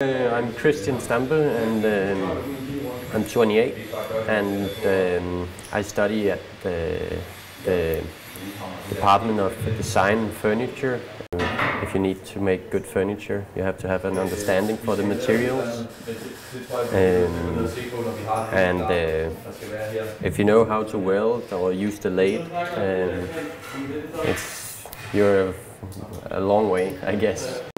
Uh, I'm Christian Stampe and um, I'm 28 and um, I study at the, the Department of Design and Furniture. If you need to make good furniture, you have to have an understanding for the materials. Um, and uh, if you know how to weld or use the lathe, um, it's, you're a long way, I guess.